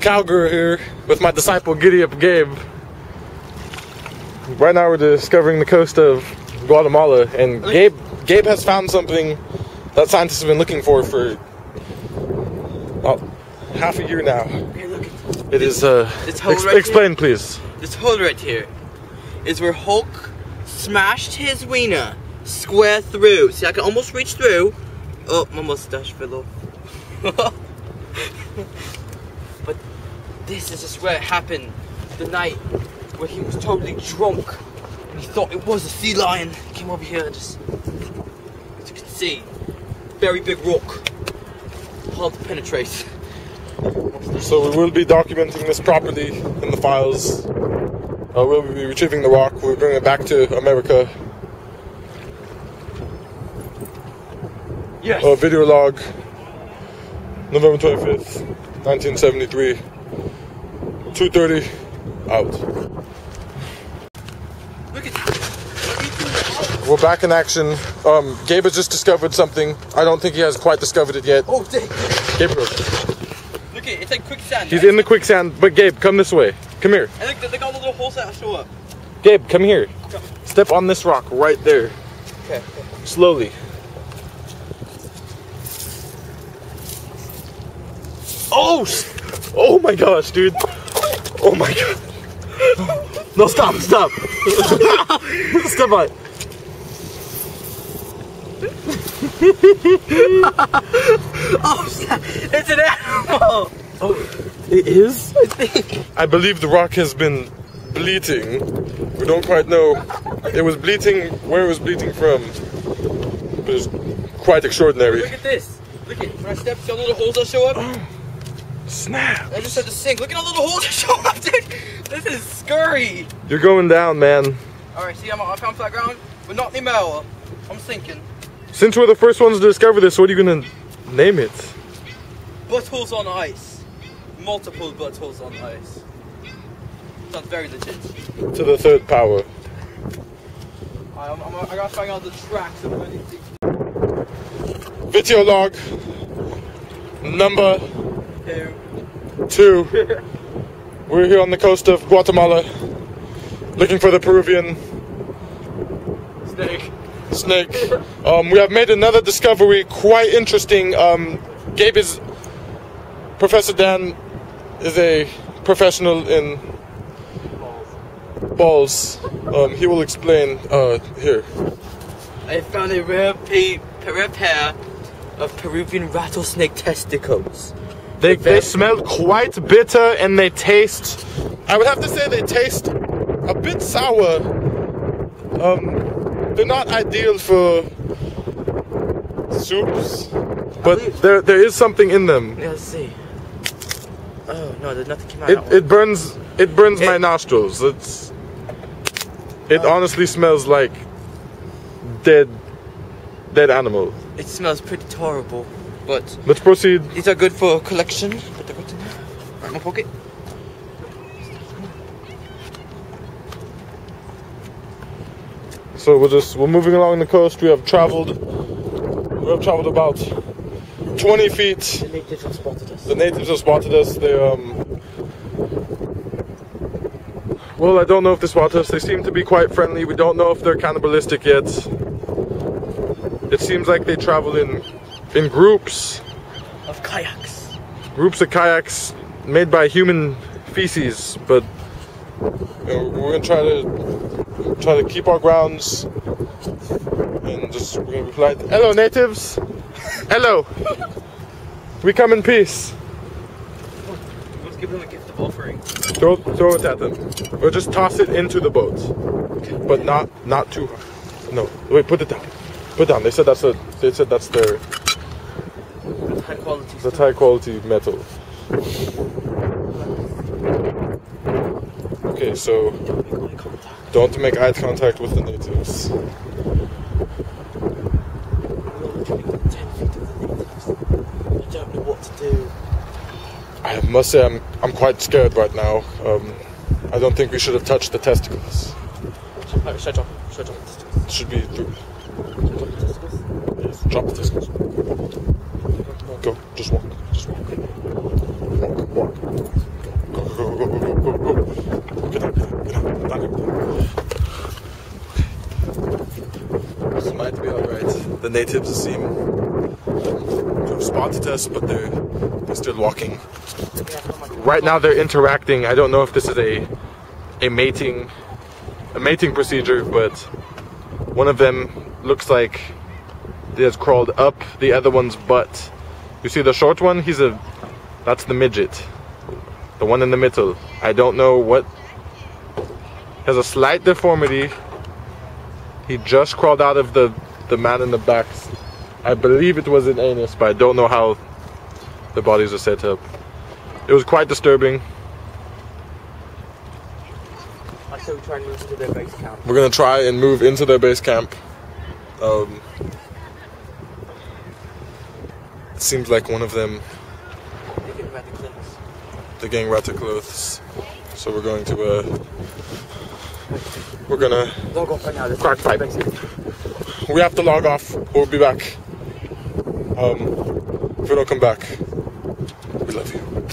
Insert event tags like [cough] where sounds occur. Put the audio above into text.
Cowgirl here with my disciple Giddy Up Gabe. Right now we're discovering the coast of Guatemala, and Gabe Gabe has found something that scientists have been looking for for oh, half a year now. Look. It is uh. This hole ex- right explain, please. This hole right here is where Hulk smashed his wiener square through. See, I can almost reach through. Oh, my mustache fell off. [laughs] but this is just where it happened. The night where he was totally drunk and he thought it was a sea lion. He came over here and just, as you can see, very big rock. Hard to penetrate. So we will be documenting this properly in the files. Uh, we'll be retrieving the rock. we'll bring it back to America. Yes. Uh, video log, November 25th, 1973. 2.30, out. Look at We're back in action. Um, Gabe has just discovered something. I don't think he has quite discovered it yet. Oh, dang. Gabriel, Look at it, it's like quicksand. he's right? in the quicksand, but Gabe, come this way. Come here. And look, look all the little holes that show up. Gabe, come here. Come. Step on this rock right there. Okay. Slowly. Oh! Oh my gosh, dude. Oh my god. No, stop, stop. [laughs] step on it. [laughs] Oh, snap. it's an animal. Oh, It is? I think. I believe the rock has been bleeding. We don't quite know. It was bleeding where it was bleeding from. But it's quite extraordinary. Look at this. Look at when I step, see all the little holes that show up. [gasps] [laughs] Snap. I just had to sink. Look at all the little holes that show up, dude. This is scurry. You're going down, man. All right, see, I'm I found flat ground, but not anymore. I'm sinking. Since we're the first ones to discover this, what are you gonna name it? Buttholes on ice. Multiple buttholes on ice. Sounds very legit. To the third power. I, I'm, I'm, I gotta find out the tracks of anything. Video log number. Two. We're here on the coast of Guatemala looking for the Peruvian Snake. snake. Um, we have made another discovery, quite interesting. Um, Gabe is Professor Dan is a professional in balls. Um, he will explain uh, here. I found a rare, pa- rare pair of Peruvian rattlesnake testicles. They, they smell quite bitter and they taste. I would have to say they taste a bit sour. Um, they're not ideal for soups, but there there is something in them. Yeah, let's see. Oh no, there's nothing came out. It it burns it burns my nostrils. It's it honestly smells like dead dead animal. it smells pretty horrible, but Let's proceed. these are good for collection. Put the good in there. Right in my pocket. So we're just we're moving along the coast. We have traveled we have traveled about 20 feet. The natives have spotted us. The natives have spotted us. They um well, I don't know if they spotted us. They seem to be quite friendly. We don't know if they're cannibalistic yet. It seems like they travel in in groups, Of kayaks. groups of kayaks made by human feces. But you know, we're gonna try to try to keep our grounds and just we're gonna be polite. Hello, natives. Hello. We come in peace. Let's give them a gift of offering. Throw, throw it at them, or just toss it into the boat, but not not too hard. No, wait, put it down. Put it down. They said that's a. They said that's their High quality. that's high quality metal. Okay, so don't make eye contact with the natives. We're literally within 10 feet of the natives. I don't know what to do. I must say I'm I'm quite scared right now. Um, I don't think we should have touched the testicles. Should I, should I drop? Should I drop the testicles? Should be through. Should I drop the testicles? Yes, drop the testicles. The natives seem to have spotted us, but they're they're still walking. Right now they're interacting. I don't know if this is a a mating a mating procedure, but one of them looks like he has crawled up the other one's butt. You see the short one? He's a that's the midget. The one in the middle. I don't know what has a slight deformity. He just crawled out of the the man in the back. I believe it was an anus, but I don't know how the bodies are set up. It was quite disturbing. I still try and move to their base camp. We're gonna try and move into their base camp. Um, it seems like one of them They get about the clothes. they're getting rat clothes, so we're going to uh, we're gonna Log off right now. Crack pipe. We have to log off. We'll be back. Um, if we don't come back, we love you.